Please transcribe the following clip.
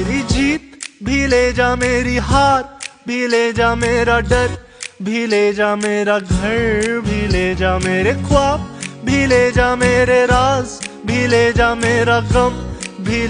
मेरी जीत भी ले जा मेरी हार, भी ले जा मेरा डर, भी ले जा मेरा घर, भी ले जा मेरे ख्वाब, भी ले जा मेरे राज, भी ले जा मेरा गम, भी ले